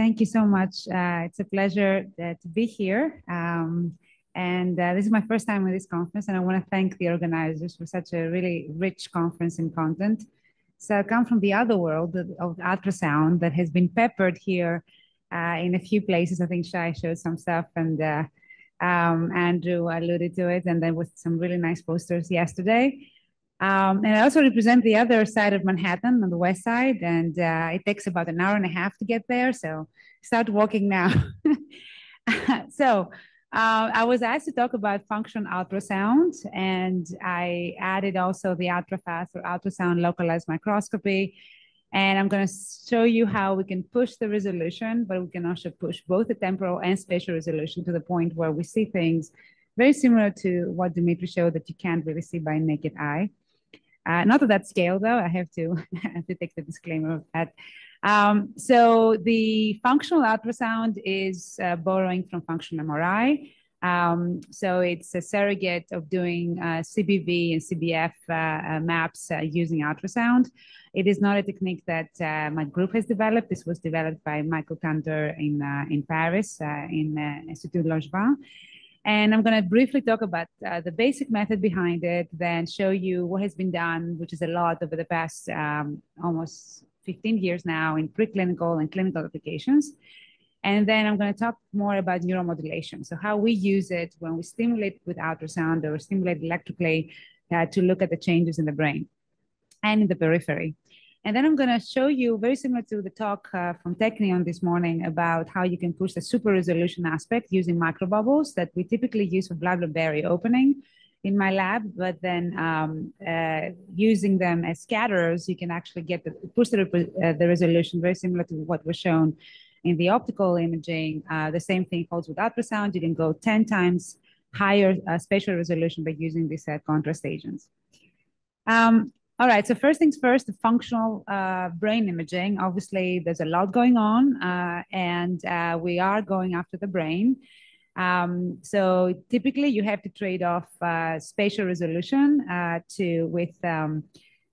Thank you so much. Uh, it's a pleasure uh, to be here. Um, and uh, this is my first time at this conference, and I want to thank the organizers for such a really rich conference in content. So I come from the other world of ultrasound that has been peppered here uh, in a few places. I think Shai showed some stuff, and uh, um, Andrew alluded to it, and then with some really nice posters yesterday. Um, and I also represent the other side of Manhattan on the west side, and uh, it takes about an hour and a half to get there. So start walking now. so uh, I was asked to talk about function ultrasound, and I added also the ultrafast or ultrasound localized microscopy. And I'm going to show you how we can push the resolution, but we can also push both the temporal and spatial resolution to the point where we see things very similar to what Dimitri showed that you can't really see by naked eye. Uh, not to that scale, though. I have to to take the disclaimer of that. Um, so the functional ultrasound is uh, borrowing from functional MRI. Um, so it's a surrogate of doing uh, CBV and CBF uh, uh, maps uh, using ultrasound. It is not a technique that my group has developed. This was developed by Michael Tanter in, in Paris, in Institut Langevin. And I'm going to briefly talk about uh, the basic method behind it, then show you what has been done, which is a lot over the past um, almost 15 years now in preclinical and clinical applications. And then I'm going to talk more about neuromodulation. So how we use it when we stimulate with ultrasound or stimulate electrically uh, to look at the changes in the brain and in the periphery. And then I'm going to show you, very similar to the talk uh, from Technion this morning, about how you can push the super resolution aspect using microbubbles that we typically use for blood-brain opening in my lab, but then um, uh, using them as scatterers, you can actually get the push the, uh, the resolution very similar to what was shown in the optical imaging. Uh, the same thing holds with ultrasound. You can go 10 times higher uh, spatial resolution by using these uh, contrast agents. Um, all right, so first things first, the functional uh, brain imaging. Obviously, there's a lot going on, uh, and uh, we are going after the brain. Um, so typically, you have to trade off uh, spatial resolution uh, to with um,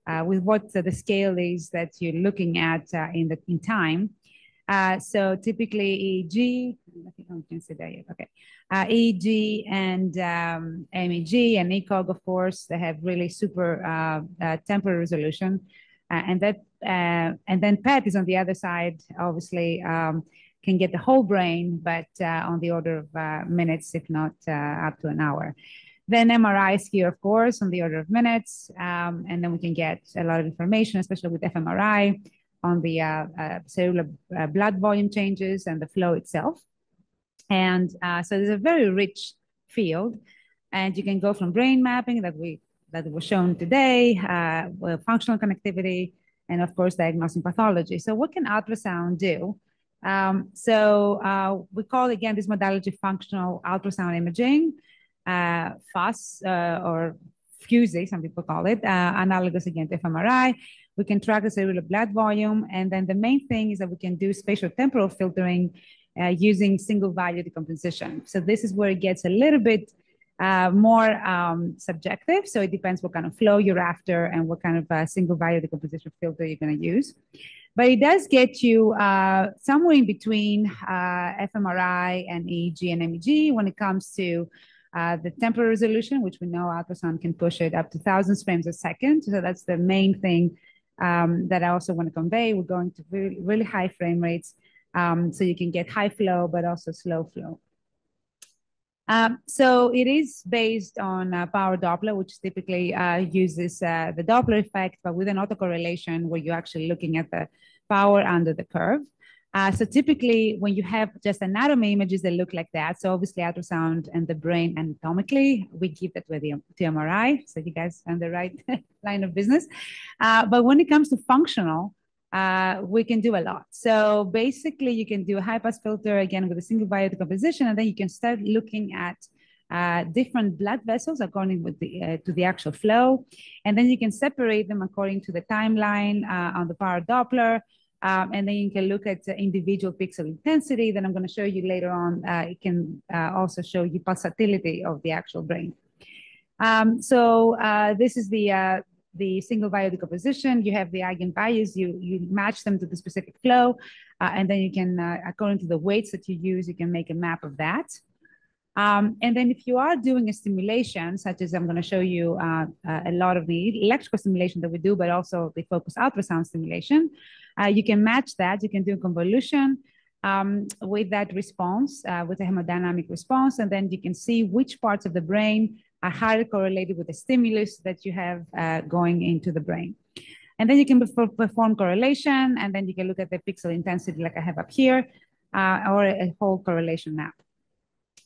uh, with what the scale is that you're looking at in the in time. So typically, EEG. I think I can see that yet. Okay uh, EEG and um, MEG and ECOG, of course, they have really super uh, uh, temporal resolution. Uh, and that uh, and then PET is on the other side, obviously, um, can get the whole brain, but uh, on the order of minutes, if not up to an hour. Then MRI is here, of course, on the order of minutes. Um, and then we can get a lot of information, especially with fMRI, on the cerebral blood volume changes and the flow itself. And uh, so there's a very rich field. And you can go from brain mapping that we that was shown today, uh, functional connectivity, and of course, diagnosing pathology. So what can ultrasound do? Um, so uh, we call, again, this modality functional ultrasound imaging, uh, FUS, uh, or FUSI, some people call it, uh, analogous again to fMRI. We can track the cerebral blood volume. And then the main thing is that we can do spatial temporal filtering uh, using single value decomposition. So this is where it gets a little bit uh, more um, subjective. So it depends what kind of flow you're after and what kind of uh, single value decomposition filter you're going to use. But it does get you uh, somewhere in between uh, fMRI and EEG and MEG when it comes to uh, the temporal resolution, which we know ultrasound can push it up to thousands frames a second. So that's the main thing um, that I also want to convey. We're going to really, really high frame rates um, so you can get high flow, but also slow flow. Um, so it is based on uh, power Doppler, which typically uh, uses uh, the Doppler effect, but with an autocorrelation where you're actually looking at the power under the curve. Uh, so typically when you have just anatomy images that look like that, so obviously ultrasound and the brain anatomically, we give that with the MRI. So you guys on the right line of business. Uh, but when it comes to functional, uh, we can do a lot. So basically, you can do a high pass filter again with a single value decomposition, and then you can start looking at uh, different blood vessels according with the, uh, to the actual flow, and then you can separate them according to the timeline uh, on the power Doppler. Um, and then you can look at individual pixel intensity. Then I'm going to show you later on. Uh, it can uh, also show you pulsatility of the actual brain. Um, so this is the the single value decomposition, you have the eigenvalues, you, you match them to the specific flow, uh, and then you can, uh, according to the weights that you use, you can make a map of that. Um, and then if you are doing a stimulation, such as I'm going to show you uh, uh, a lot of the electrical stimulation that we do, but also the focused ultrasound stimulation, uh, you can match that. You can do convolution um, with that response, uh, with a hemodynamic response, and then you can see which parts of the brain are highly correlated with the stimulus that you have uh, going into the brain. And then you can perform correlation, and then you can look at the pixel intensity like I have up here, uh, or a whole correlation map.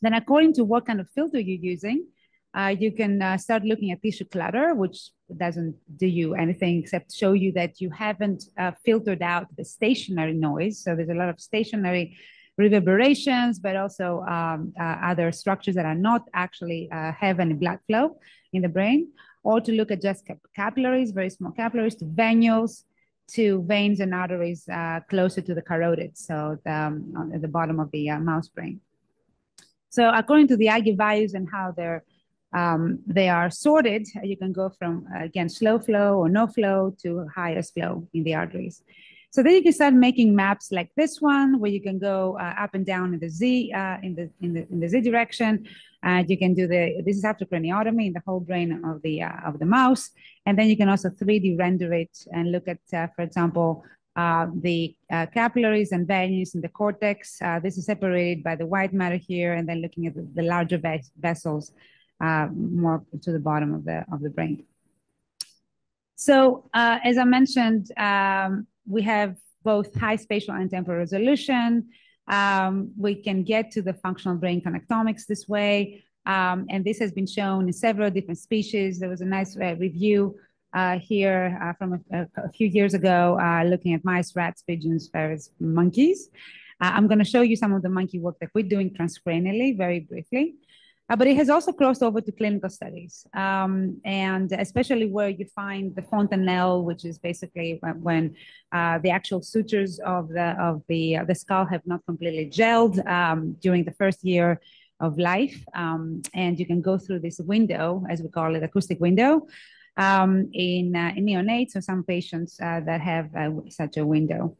Then according to what kind of filter you're using, uh, you can uh, start looking at tissue clutter, which doesn't do you anything except show you that you haven't uh, filtered out the stationary noise. So there's a lot of stationary reverberations, but also um, uh, other structures that are not actually uh, have any blood flow in the brain, or to look at just cap capillaries, very small capillaries, to venules, to veins and arteries uh, closer to the carotid, so the, um, at the bottom of the mouse brain. So according to the eigenvalues and how they're um, they are sorted, you can go from again slow flow or no flow to highest flow in the arteries. So then you can start making maps like this one, where you can go uh, up and down in the z uh, in the in the in the z direction. And you can do the this is after craniotomy in the whole brain of the uh, of the mouse, and then you can also 3D render it and look at, uh, for example, uh, the uh, capillaries and venules in the cortex. Uh, this is separated by the white matter here, and then looking at the, the larger ves vessels uh, more to the bottom of the of the brain. So, uh, as I mentioned, um, we have both high spatial and temporal resolution. Um, we can get to the functional brain connectomics this way, um, and this has been shown in several different species. There was a nice review uh, here uh, from a, a, few years ago, uh, looking at mice, rats, pigeons, ferrets, monkeys. Uh, I'm going to show you some of the monkey work that we're doing transcranially very briefly. Uh, but it has also crossed over to clinical studies, um, and especially where you find the fontanelle, which is basically when, when uh, the actual sutures of the of the the skull have not completely gelled um, during the first year of life, um, and you can go through this window, as we call it, acoustic window, um, in, uh, in neonates or some patients uh, that have uh, such a window.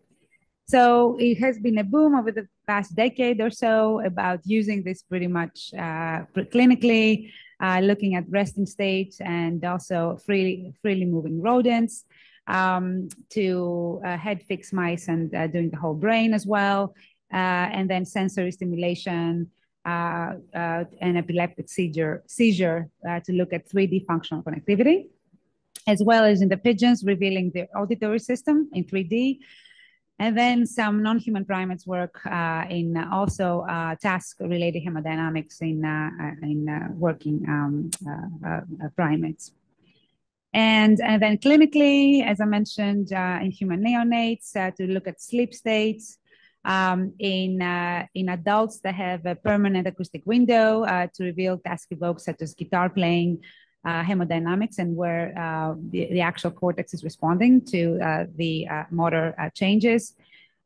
So it has been a boom over the past decade or so about using this pretty much uh, clinically, uh, looking at resting states and also freely, freely moving rodents um, to uh, head fix mice and doing the whole brain as well. and then sensory stimulation, uh, uh, an epileptic seizure, seizure uh, to look at 3D functional connectivity as well as in the pigeons, revealing the auditory system in 3D. And then some non-human primates work uh, in also uh, task-related hemodynamics in, uh, in uh, working um, uh, uh, primates. And, and then clinically, as I mentioned, in human neonates, to look at sleep states, um, in, in adults that have a permanent acoustic window to reveal task evokes such as guitar playing, uh, hemodynamics and where uh, the, the, actual cortex is responding to uh, the uh, motor uh, changes.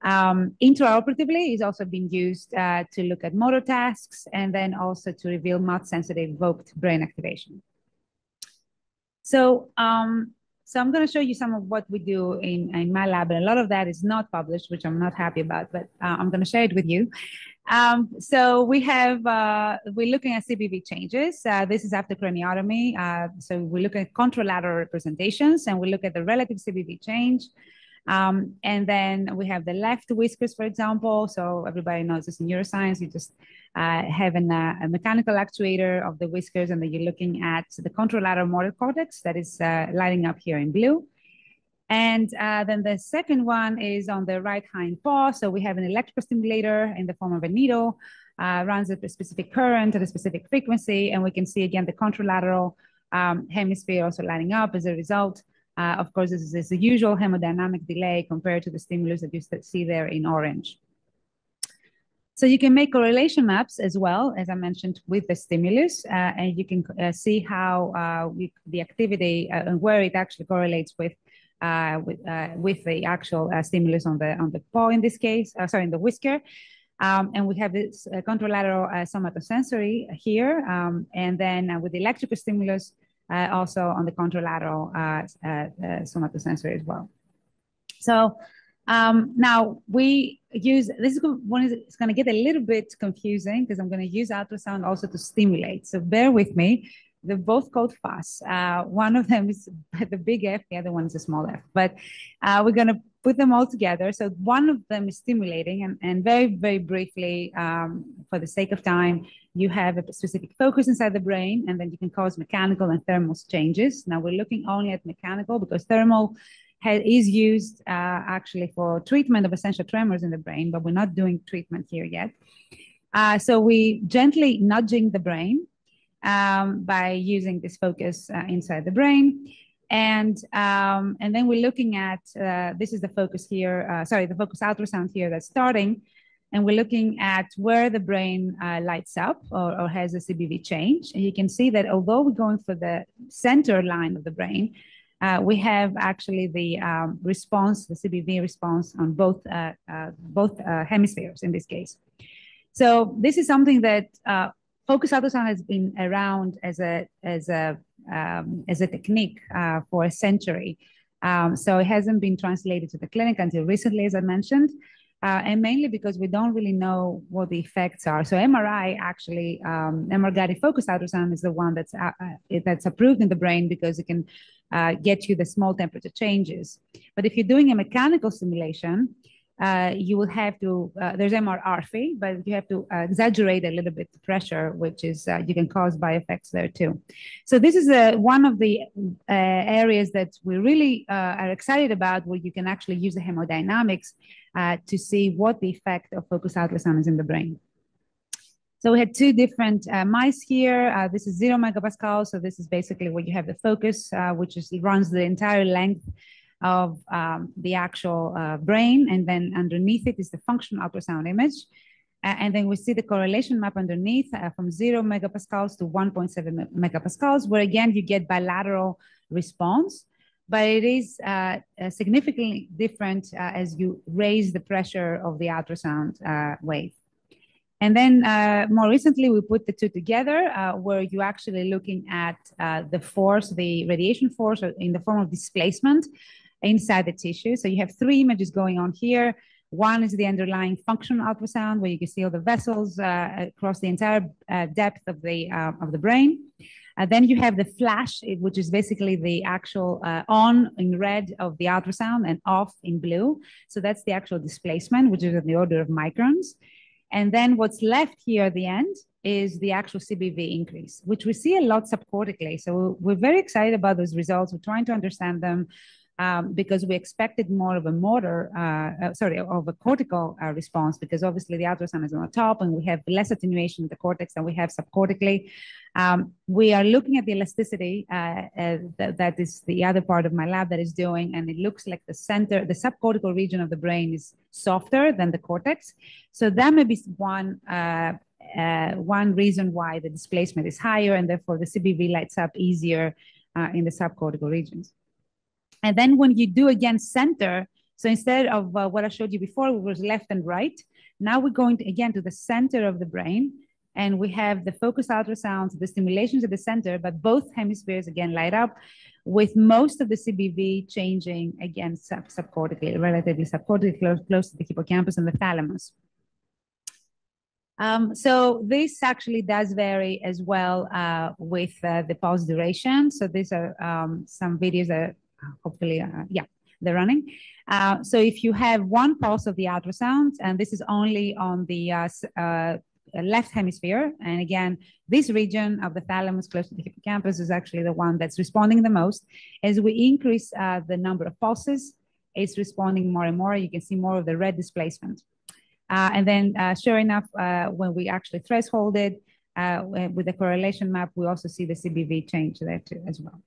Um, intraoperatively is also being used to look at motor tasks and then also to reveal mouth-sensitive evoked brain activation. So, um, so I'm going to show you some of what we do in, in my lab, and a lot of that is not published, which I'm not happy about, but I'm going to share it with you. Um, so we have, uh, we're looking at CBV changes. Uh, this is after craniotomy. Uh, so we look at contralateral representations and we look at the relative CBV change. Um, and then we have the left whiskers, for example. So everybody knows this in neuroscience. You just uh, have an, uh, a mechanical actuator of the whiskers and then you're looking at the contralateral motor cortex that is uh, lighting up here in blue. And uh, then the second one is on the right hind paw. So we have an electrical stimulator in the form of a needle, uh, runs at a specific current at a specific frequency. And we can see again the contralateral um, hemisphere also lining up as a result. Uh, of course, this is, the usual hemodynamic delay compared to the stimulus that you see there in orange. So you can make correlation maps as well, as I mentioned, with the stimulus, uh, and you can uh, see how uh, we, the activity uh, and where it actually correlates with uh, with, uh, with the actual uh, stimulus on the on the paw in this case, sorry, in the whisker. Um, and we have this contralateral somatosensory here. Um, and then with the electrical stimulus, uh, also on the contralateral uh, uh, somatosensory as well. So um, now we use this is one is it's going to get a little bit confusing because I'm going to use ultrasound also to stimulate. So bear with me. They're both called FAS. Uh, one of them is the big F, the other one is a small f. But uh, we're going to put them all together. So one of them is stimulating, and, and very, very briefly, um, for the sake of time, you have a specific focus inside the brain, and then you can cause mechanical and thermal changes. Now we're looking only at mechanical because thermal is used uh, actually for treatment of essential tremors in the brain, but we're not doing treatment here yet. Uh, so we gently nudging the brain um, by using this focus uh, inside the brain. And, um, and then we're looking at, uh, this is the focus here, uh, sorry, the focus ultrasound here that's starting. And we're looking at where the brain uh, lights up or, or has a CBV change. And you can see that although we're going for the center line of the brain, uh, we have actually the um, response, the CBV response on both, uh, uh, both uh, hemispheres in this case. So this is something that focus ultrasound has been around as a, as a, um, as a technique uh, for a century. Um, so it hasn't been translated to the clinic until recently, as I mentioned. Uh, and mainly because we don't really know what the effects are. So MRI actually, um, MR guided focus ultrasound is the one that's uh, uh, that's approved in the brain because it can uh, get you the small temperature changes. But if you're doing a mechanical simulation, uh, you will have to, uh, there's MR-ARFI, but you have to uh, exaggerate a little bit the pressure, which is, uh, you can cause by effects there too. So this is uh, one of the areas that we really are excited about where you can actually use the hemodynamics to see what the effect of focused ultrasound is in the brain. So we had two different uh, mice here. Uh, this is zero megapascal. So this is basically where you have the focus, uh, which is runs the entire length of um, the actual uh, brain. And then underneath it is the functional ultrasound image. and then we see the correlation map underneath uh, from zero megapascals to 1.7 megapascals, where again, you get bilateral response but it is uh, uh, significantly different uh, as you raise the pressure of the ultrasound uh, wave. And then uh, more recently, we put the two together uh, where you're actually looking at uh, the force, the radiation force in the form of displacement inside the tissue. So you have three images going on here. One is the underlying functional ultrasound where you can see all the vessels uh, across the entire uh, depth of the, uh, of the brain. then you have the flash, which is basically the actual on in red of the ultrasound and off in blue. So that's the actual displacement, which is in the order of microns. And then what's left here at the end is the actual CBV increase, which we see a lot subcortically. So we're very excited about those results. We're trying to understand them um, because we expected more of a motor, uh, uh, sorry, of a cortical uh, response, because obviously the ultrasound is on the top and we have less attenuation in the cortex than we have subcortically. Um, we are looking at the elasticity, uh, uh, th that is the other part of my lab that is doing, and it looks like the center, the subcortical region of the brain is softer than the cortex. So that may be one uh, uh, one reason why the displacement is higher and therefore the CBV lights up easier uh, in the subcortical regions. And then when you do again center, so instead of uh, what I showed you before, it was left and right. Now we're going to, again to the center of the brain and we have the focused ultrasounds, the stimulations at the center, but both hemispheres again light up with most of the CBV changing again sub subcortically, relatively subcortically close, close to the hippocampus and the thalamus. Um, so this actually does vary as well uh, with uh, the pulse duration. So these are um, some videos that hopefully, uh, yeah, they're running. Uh, so if you have one pulse of the ultrasound, and this is only on the uh, uh, left hemisphere, and again, this region of the thalamus close to the hippocampus is actually the one that's responding the most. As we increase uh, the number of pulses, it's responding more and more. You can see more of the red displacement. Uh, and then sure enough, when we actually threshold it, with the correlation map, we also see the CBV change there too as well.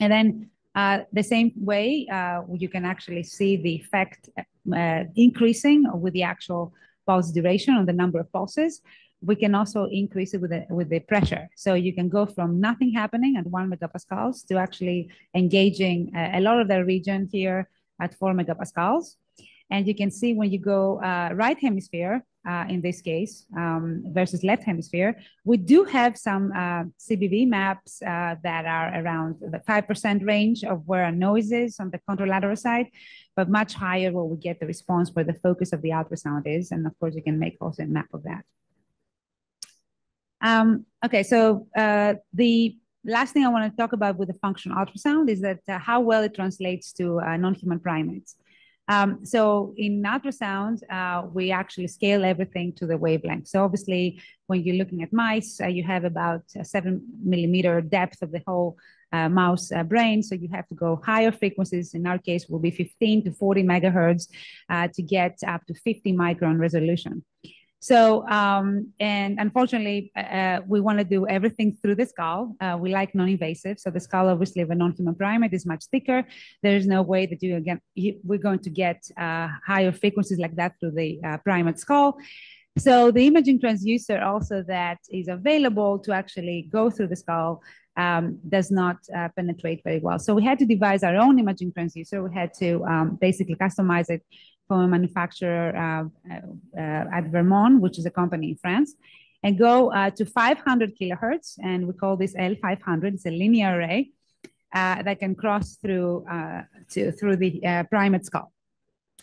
And then uh, the same way, uh, you can actually see the effect uh, increasing with the actual pulse duration on the number of pulses. We can also increase it with the, with the pressure. So you can go from nothing happening at one megapascals to actually engaging a, a lot of the region here at four megapascals. And you can see when you go uh, right hemisphere, uh, in this case, um, versus left hemisphere, we do have some uh, CBV maps uh, that are around the 5% range of where a noise is on the contralateral side, but much higher where we get the response where the focus of the ultrasound is. And of course, you can make also a map of that. Um, okay, so uh, the last thing I want to talk about with the functional ultrasound is that uh, how well it translates to uh, non-human primates. Um, so in ultrasound, uh, we actually scale everything to the wavelength. So obviously, when you're looking at mice, uh, you have about a seven millimeter depth of the whole uh, mouse uh, brain. So you have to go higher frequencies. In our case, will be 15 to 40 megahertz uh, to get up to 50 micron resolution. So, um, and unfortunately, uh, uh, we want to do everything through the skull. Uh, we like non-invasive. So the skull, obviously, of a non-human primate is much thicker. There's no way that you again, we're going to get uh, higher frequencies like that through the uh, primate skull. So the imaging transducer also that is available to actually go through the skull um, does not uh, penetrate very well. So we had to devise our own imaging transducer. We had to um, basically customize it from a manufacturer uh, uh, at Vermon, which is a company in France, and go uh, to 500 kilohertz. And we call this L500. It's a linear array that can cross through to, through the primate skull.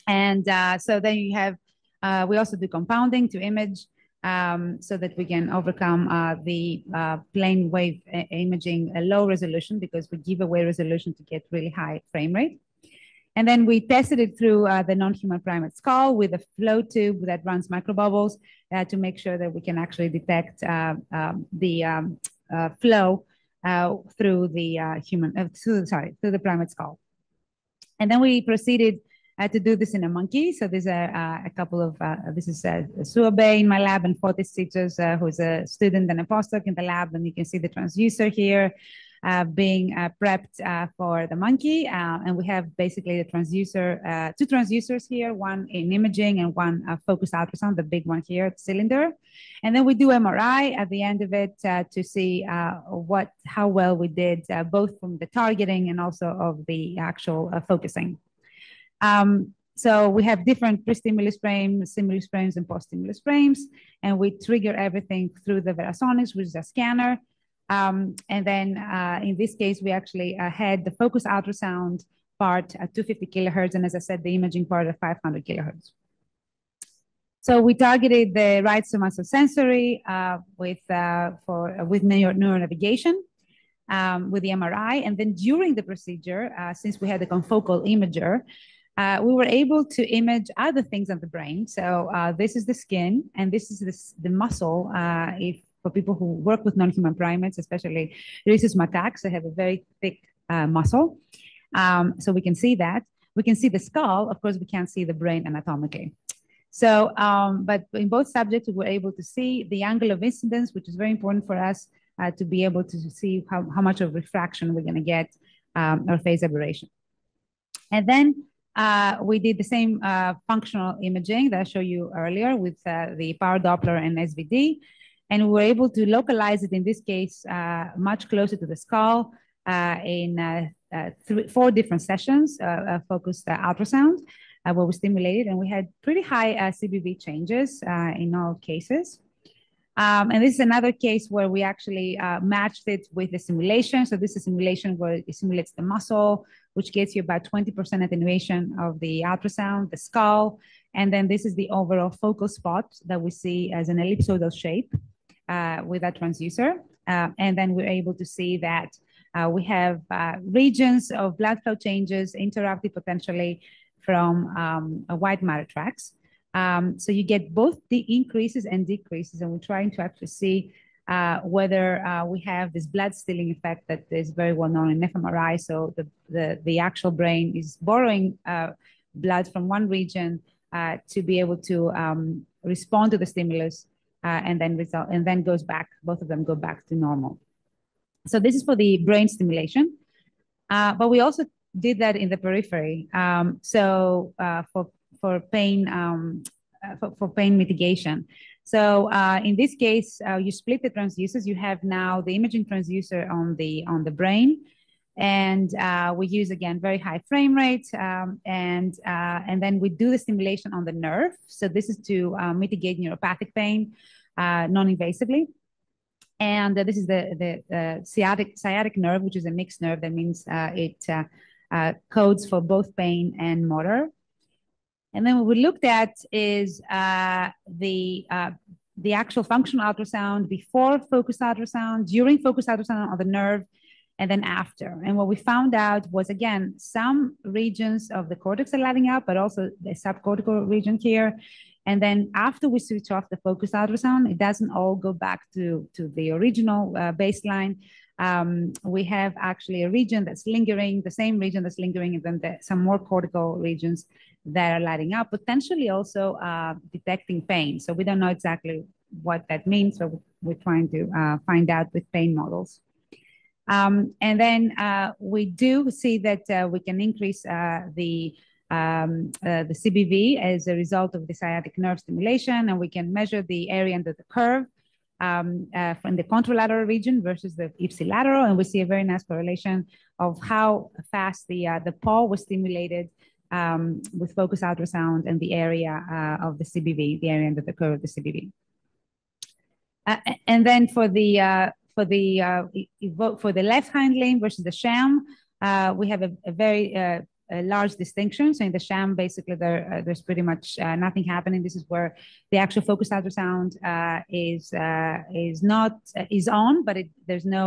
And so then you have, we also do compounding to image um, so that we can overcome uh, the uh, plane wave imaging low resolution because we give away resolution to get really high frame rate. And then we tested it through uh, the non-human primate skull with a flow tube that runs microbubbles uh, to make sure that we can actually detect uh, um, the um, uh, flow uh, through the uh, human, through, sorry, through the primate skull. And then we proceeded to do this in a monkey. So there's a, a couple of, this is uh, Sua Bae in my lab and Fotis Tsitsos, who's a student and a postdoc in the lab. And you can see the transducer here being uh, prepped uh, for the monkey. Uh, and we have basically the transducer, uh, two transducers here, one in imaging and one uh, focused ultrasound, the big one here, cylinder. And then we do MRI at the end of it to see what how well we did, both from the targeting and also of the actual focusing. Um, so we have different pre-stimulus frames, stimulus frames, and post-stimulus frames, and we trigger everything through the Verasonics, which is a scanner. Um, and then uh, in this case, we actually uh, had the focus ultrasound part at 250 kilohertz, and as I said, the imaging part at 500 kilohertz. So we targeted the right somatosensory uh, with uh, for uh, with neuro, neuronavigation um, with the MRI, and then during the procedure, uh, since we had the confocal imager, uh, we were able to image other things of the brain. So uh, this is the skin, and this is this, the muscle. Uh, if for people who work with non-human primates, especially rhesus macaques, they have a very thick uh, muscle. Um, so we can see that. We can see the skull. Of course, we can't see the brain anatomically. So, um, but in both subjects, we were able to see the angle of incidence, which is very important for us uh, to be able to see how, how much of refraction we're going to get um, or phase aberration. And then uh, we did the same uh, functional imaging that I showed you earlier with uh, the power Doppler and SVD. And we were able to localize it in this case uh, much closer to the skull uh, in uh, uh three, four different sessions, uh, focused ultrasound, where we stimulated, and we had pretty high CBV changes in all cases. Um, and this is another case where we actually matched it with the simulation. So this is a simulation where it simulates the muscle, which gets you about 20% attenuation of the ultrasound, the skull, and then this is the overall focal spot that we see as an ellipsoidal shape uh, with that transducer. Uh, and then we're able to see that uh, we have uh, regions of blood flow changes interrupted potentially from um, white matter tracts. Um, so you get both the increases and decreases, and we're trying to actually see uh, whether uh, we have this blood stealing effect that is very well known in fMRI. So the, the, the actual brain is borrowing uh, blood from one region to be able to um, respond to the stimulus uh, and then result and then goes back. Both of them go back to normal. So this is for the brain stimulation, uh, but we also did that in the periphery. Um, so uh, for for pain um, uh, for, for, pain mitigation. So uh, in this case, uh, you split the transducers. You have now the imaging transducer on the on the brain, and uh, we use again very high frame rate um, and uh, and then we do the stimulation on the nerve. So this is to uh, mitigate neuropathic pain uh, non-invasively. And uh, this is the the uh, sciatic sciatic nerve which is a mixed nerve. That means it codes for both pain and motor. And then what we looked at is the the actual functional ultrasound before focused ultrasound during focused ultrasound on the nerve and then after. And what we found out was again, some regions of the cortex are lighting up, but also the subcortical region here. And then after we switch off the focus ultrasound, it doesn't all go back to, to the original uh, baseline. Um, we have actually a region that's lingering, the same region that's lingering, and then the, some more cortical regions that are lighting up, potentially also uh, detecting pain. So we don't know exactly what that means, but we're trying to uh, find out with pain models. Um, and then uh, we do see that uh, we can increase uh, the um, uh, the CBV as a result of the sciatic nerve stimulation, and we can measure the area under the curve um, uh, from the contralateral region versus the ipsilateral, and we see a very nice correlation of how fast the uh, the paw was stimulated um, with focus ultrasound and the area of the CBV, the area under the curve of the CBV. and then for the for the uh, for the left hind limb versus the sham, uh, we have a, a very uh, a large distinction. So in the sham, basically, there uh, there's pretty much uh, nothing happening. This is where the actual focused ultrasound uh, is is not is on, but it, there's no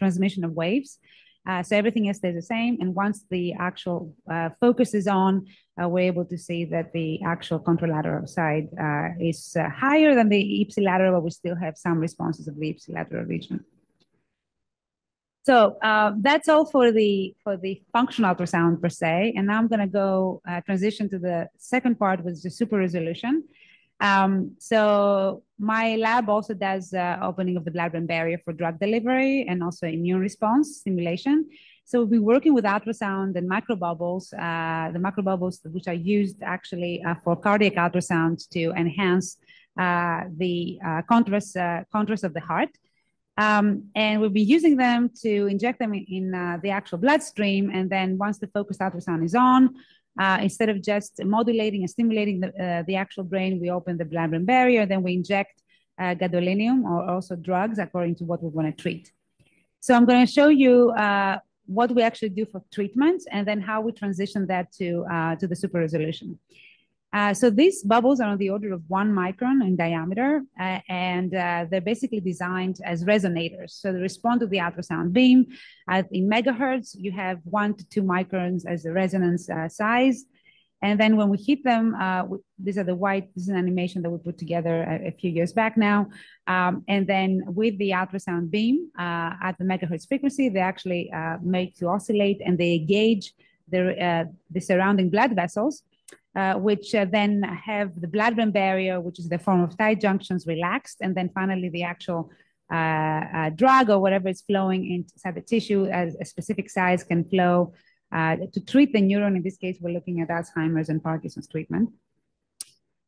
transmission of waves. Uh, so everything stays the same. And once the actual uh, focus is on, uh, we're able to see that the actual contralateral side uh, is uh, higher than the ipsilateral, but we still have some responses of the ipsilateral region. So uh, that's all for the for the functional ultrasound per se. And now I'm going to go transition to the second part, which is the super resolution. Um, so my lab also does uh, opening of the blood-brain barrier for drug delivery and also immune response stimulation. So we'll be working with ultrasound and microbubbles, uh, the microbubbles which are used actually uh, for cardiac ultrasound to enhance uh, the uh, contrast, uh, contrast of the heart. Um, and we'll be using them to inject them in, in the actual bloodstream. And then once the focused ultrasound is on, uh, instead of just modulating and stimulating the, uh, the actual brain, we open the blood-brain barrier, then we inject uh, gadolinium or also drugs according to what we want to treat. So I'm going to show you uh, what we actually do for treatment and then how we transition that to, uh, to the super resolution. Uh, so these bubbles are on the order of one micron in diameter, uh, and uh, they're basically designed as resonators. So they respond to the ultrasound beam. in megahertz, you have one to two microns as the resonance uh, size. And then when we hit them, uh, these are the white, this is an animation that we put together a, a few years back now. Um, and then with the ultrasound beam at the megahertz frequency, they actually make to oscillate and they gauge the, the surrounding blood vessels uh, which uh, then have the blood-brain barrier, which is the form of tight junctions, relaxed, and then finally the actual uh, uh drug or whatever is flowing inside the tissue as a specific size can flow uh, to treat the neuron. In this case, we're looking at Alzheimer's and Parkinson's treatment.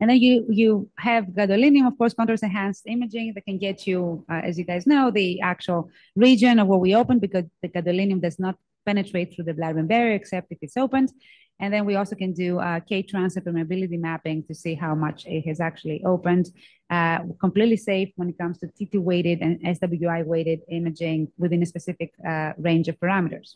And then you you have gadolinium, of course, contrast enhanced imaging that can get you, as you guys know, the actual region of where we open because the gadolinium does not penetrate through the blood-brain barrier except if it's opened. And then we also can do uh, K-trans permeability mapping to see how much it has actually opened. Uh, completely safe when it comes to T2 weighted and SWI weighted imaging within a specific uh, range of parameters.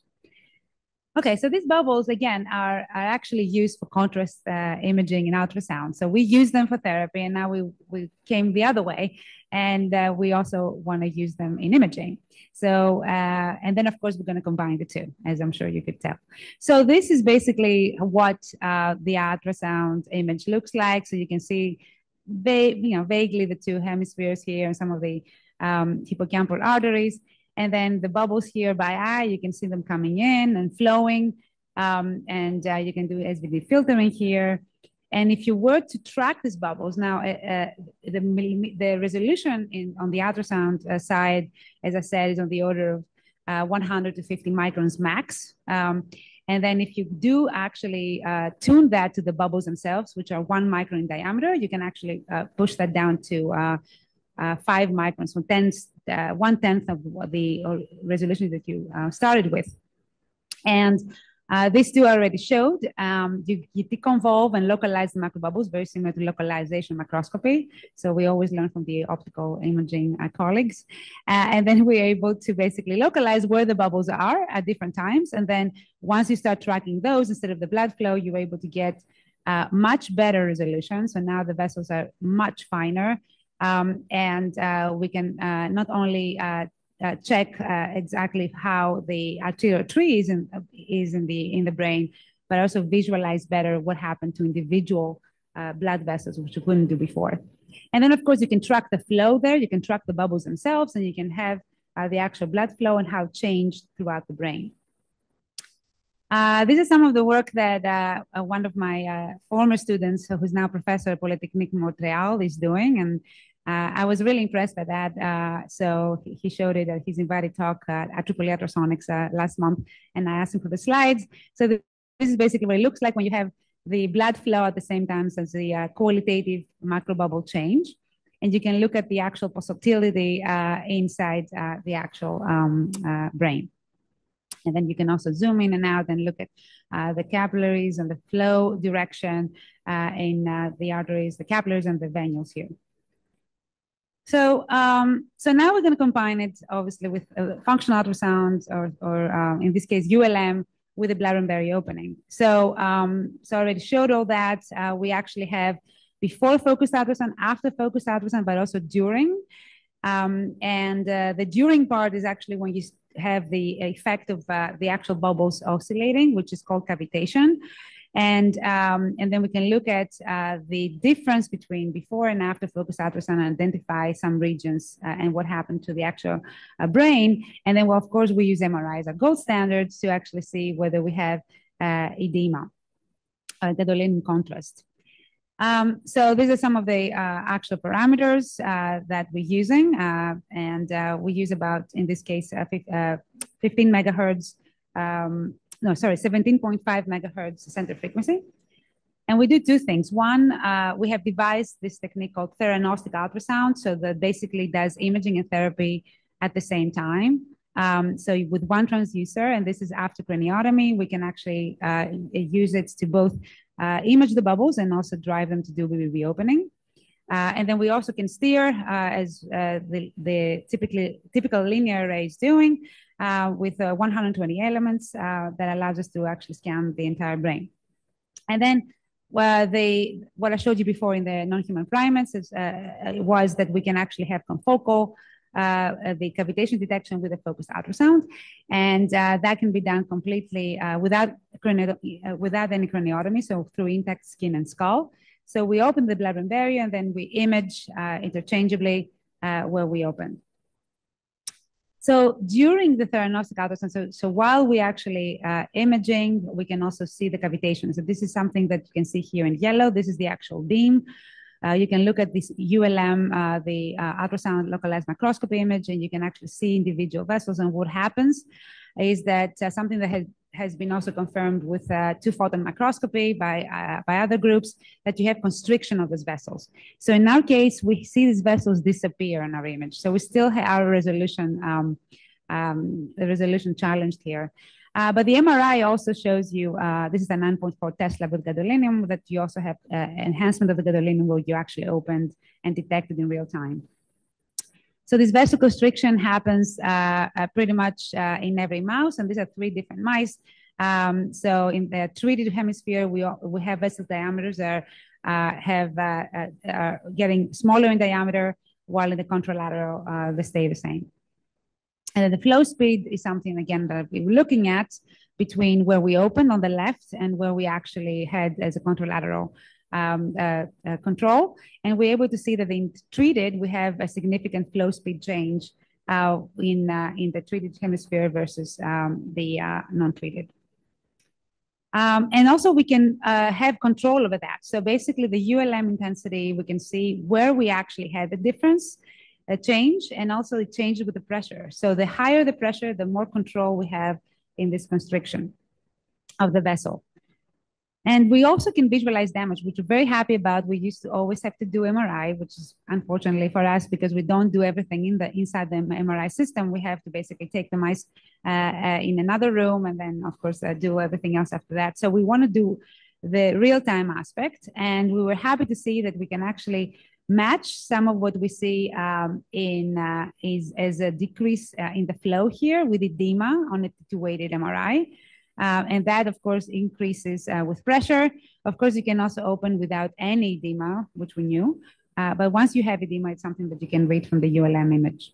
Okay, so these bubbles, again, are, are actually used for contrast uh, imaging and ultrasound. So we use them for therapy, and now we, we came the other way, and uh, we also want to use them in imaging. So, uh, and then of course, we're going to combine the two, as I'm sure you could tell. So this is basically what uh, the ultrasound image looks like. So you can see, you know, vaguely the two hemispheres here and some of the um, hippocampal arteries. And then the bubbles here by eye, you can see them coming in and flowing. Um, and uh, you can do SVD filtering here. And if you were to track these bubbles, now uh, uh the, the resolution in, on the ultrasound uh, side, as I said, is on the order of uh, 100 to 50 microns max. Um, and then if you do actually uh, tune that to the bubbles themselves, which are one micron in diameter, you can actually push that down to five microns, so tenth, uh, one tenth of the resolution that you uh, started with. And uh, these two already showed. Um, you, you deconvolve and localize the macrobubbles, very similar to localization microscopy. So we always learn from the optical imaging uh, colleagues. Uh, and then we're able to basically localize where the bubbles are at different times. And then once you start tracking those, instead of the blood flow, you're able to get uh, much better resolution. So now the vessels are much finer. Um, and uh, we can uh, not only uh, check uh, exactly how the arterial tree is in, is in the in the brain, but also visualize better what happened to individual uh, blood vessels, which you couldn't do before. And then, of course, you can track the flow there. You can track the bubbles themselves, and you can have uh, the actual blood flow and how it changed throughout the brain. Uh, this is some of the work that uh, one of my former students, who's now professor at Polytechnique Montreal, is doing. And uh, I was really impressed by that. Uh, so he showed it at his invited talk at IEEE Ultrasonics uh, last month, and I asked him for the slides. So this is basically what it looks like when you have the blood flow at the same time as the uh, qualitative macrobubble change. And you can look at the actual pulsatility uh, inside uh, the actual um, brain. And then you can also zoom in and out and look at the capillaries and the flow direction in the arteries, the capillaries and the venules here. So, um, so now we're going to combine it obviously with a functional ultrasound or, or um, in this case, ULM with a barrier opening. So, um, so I already showed all that. Uh, we actually have before focused ultrasound, after focused ultrasound, but also during. Um, and uh, the during part is actually when you have the effect of uh, the actual bubbles oscillating, which is called cavitation. And, um, and then we can look at uh, the difference between before and after focused ultrasound and identify some regions uh, and what happened to the actual uh, brain. And then, well, of course, we use MRI as a gold standard to actually see whether we have uh, edema, uh, gadolinium contrast. Um, so these are some of the uh, actual parameters uh, that we're using. Uh, and uh, we use about, in this case, 15 megahertz um, no, sorry, 17.5 megahertz center frequency. And we do two things. One, uh, we have devised this technique called theranostic ultrasound. So that basically does imaging and therapy at the same time. Um, so with one transducer, and this is after craniotomy, we can actually uh, use it to both uh, image the bubbles and also drive them to do BBB opening. Uh, and then we also can steer, uh, as uh, the, the typically typical linear array is doing, uh, with uh, 120 elements that allows us to actually scan the entire brain. And then well, the, what I showed you before in the non-human primates is, was that we can actually have confocal the cavitation detection with a focused ultrasound. And uh, that can be done completely uh, without, without any craniotomy, so through intact skin and skull. So we open the blood-brain barrier and then we image interchangeably where we open. So during the theranostic ultrasound, so, so while we actually uh, imaging, we can also see the cavitation. So this is something that you can see here in yellow. This is the actual beam. Uh, you can look at this ULM, uh, the uh, ultrasound localized microscopy image, and you can actually see individual vessels. And what happens is that uh, something that has has been also confirmed with uh, two-photon microscopy by, uh, by other groups that you have constriction of these vessels. So in our case, we see these vessels disappear in our image. So we still have our resolution, um, um, the resolution challenged here. Uh, but the MRI also shows you, uh, this is a 9.4 Tesla with gadolinium, that you also have uh, enhancement of the gadolinium where you actually opened and detected in real time. So this vasoconstriction happens uh, uh, pretty much uh, in every mouse, and these are three different mice. Um, so in the treated hemisphere, we, we have vessel diameters that are, have are getting smaller in diameter, while in the contralateral, they stay the same. And the flow speed is something, again, that we were looking at between where we opened on the left and where we actually had as a contralateral um, uh, uh, control. And we're able to see that in treated, we have a significant flow speed change uh, in, uh, in the treated hemisphere versus um, the uh, non-treated. Um, and also we can uh, have control over that. So basically the ULM intensity, we can see where we actually had the difference, change, and also it changes with the pressure. So the higher the pressure, the more control we have in this constriction of the vessel. And we also can visualize damage, which we're very happy about. We used to always have to do MRI, which is unfortunately for us because we don't do everything in the inside the MRI system. We have to basically take the mice uh, uh, in another room and then, of course, uh, do everything else after that. So we want to do the real-time aspect, and we were happy to see that we can actually match some of what we see um, in uh, is as a decrease uh, in the flow here with edema on a T2-weighted MRI. Uh, and that, of course, increases uh, with pressure. Of course, you can also open without any edema, which we knew. Uh, but once you have edema, it's something that you can read from the ULM image.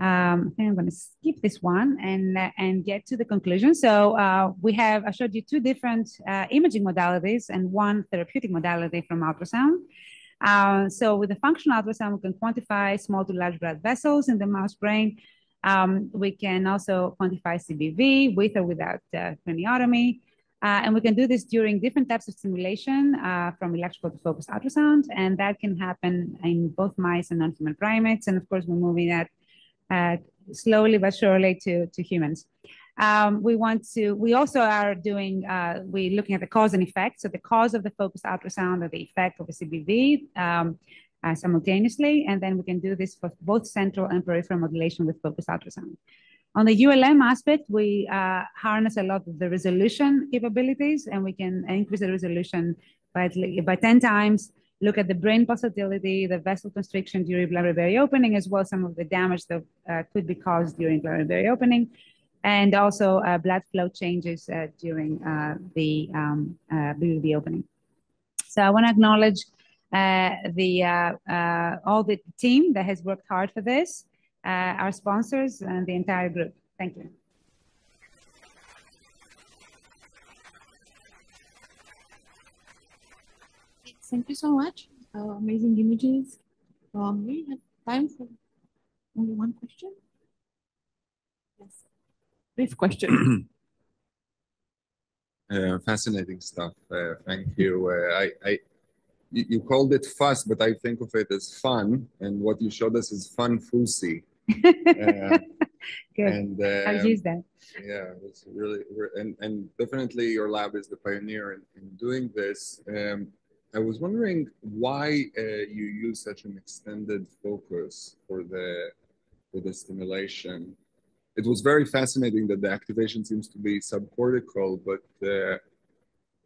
Um, I I'm going to skip this one and, uh, and get to the conclusion. So uh, we have, I showed you two different uh, imaging modalities and one therapeutic modality from ultrasound. So with the functional ultrasound, we can quantify small to large blood vessels in the mouse brain um, we can also quantify CBV with or without uh, craniotomy. Uh, and we can do this during different types of stimulation uh, from electrical to focused ultrasound. And that can happen in both mice and non-human primates. And of course, we're moving that uh, slowly but surely to, to humans. Um, we want to, we also are doing, uh, we're looking at the cause and effect. So the cause of the focused ultrasound or the effect of the CBV. Um, uh, simultaneously. And then we can do this for both central and peripheral modulation with focused ultrasound. On the ULM aspect, we uh, harness a lot of the resolution capabilities, and we can increase the resolution by, by 10 times, look at the brain pulsatility, the vessel constriction during Blood-Brain opening, as well as some of the damage that uh, could be caused during Blood-Brain opening, and also uh, blood flow changes uh, during uh, the um, BBB opening. So I want to acknowledge the all the team that has worked hard for this, our sponsors, and the entire group. Thank you. Thank you so much. Uh, amazing images. Um, we have time for only one question. Yes. Brief question. uh, fascinating stuff. Uh, thank you. I, I, you, you, called it fast, but I think of it as fun. And what you showed us is fun uh, Good. And uh, I'll use that. Yeah, it's really, and, and definitely your lab is the pioneer in, in doing this. Um, I was wondering why uh, you use such an extended focus for the for the stimulation. It was very fascinating that the activation seems to be subcortical, but uh,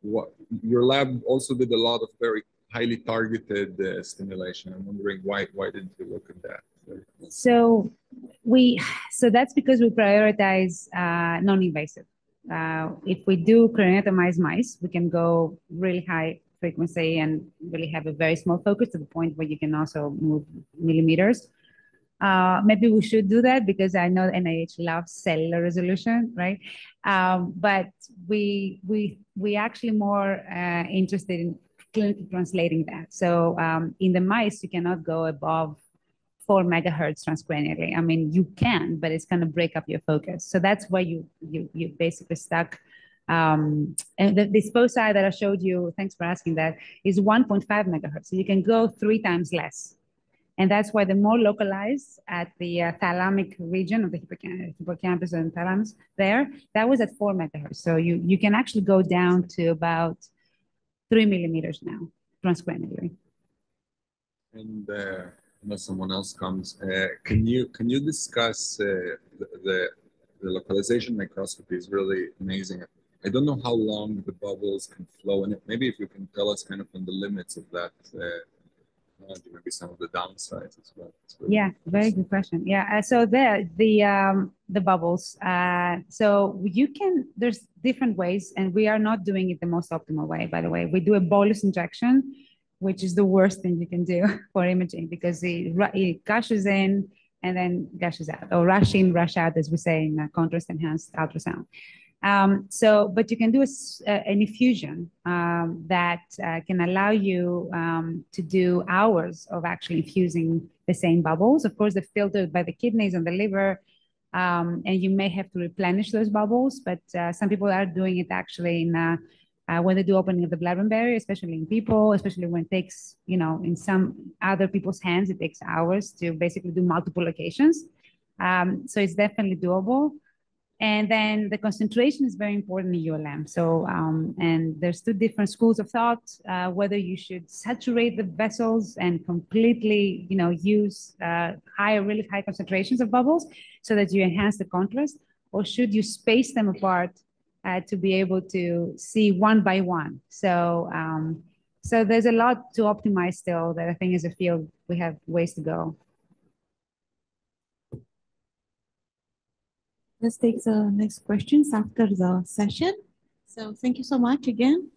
what your lab also did a lot of very highly targeted uh, stimulation. I'm wondering why why didn't you look at that? So we so that's because we prioritize uh, non-invasive. Uh, if we do craniotomized mice, we can go really high frequency and really have a very small focus to the point where you can also move millimeters. Uh, maybe we should do that because I know NIH loves cellular resolution, right? Um, but we we we actually more uh, interested in clinically translating that. So um, in the mice, you cannot go above four megahertz transcranially. I mean, you can, but it's going to break up your focus. So that's why you you you basically stuck. Um, and the, this foci that I showed you, thanks for asking that, is 1.5 megahertz. So you can go three times less. And that's why the more localized at the uh, thalamic region of the hippocampus and thalamus there, that was at four megahertz. So you, you can actually go down to about three millimeters now, transcranially. And uh, someone else comes, uh, can you can you discuss uh, the, the, the localization microscopy is really amazing. I don't know how long the bubbles can flow, and maybe if you can tell us kind of on the limits of that uh, maybe some of the downsides as well. Yeah, very good question. Yeah, uh, so the the um, the bubbles. Uh, so you can there's different ways, and we are not doing it the most optimal way. By the way, we do a bolus injection, which is the worst thing you can do for imaging because it, it gushes in and then gushes out, or rush in, rush out, as we say in contrast enhanced ultrasound. Um, so, but you can do a, an infusion um, that uh, can allow you um, to do hours of actually infusing the same bubbles. Of course, they're filtered by the kidneys and the liver, um, and you may have to replenish those bubbles. But uh, some people are doing it actually in uh, uh when they do opening of the blood-brain barrier, especially in people, especially when it takes, you know, in some other people's hands, it takes hours to basically do multiple locations. Um, so it's definitely doable. And then the concentration is very important in ULM. So, um, and there's two different schools of thought, uh, whether you should saturate the vessels and completely, you know, use uh, higher, really high concentrations of bubbles so that you enhance the contrast, or should you space them apart uh, to be able to see one by one? So, um, so there's a lot to optimize still that I think as a field, we have ways to go. Let's take the next questions after the session. So thank you so much again.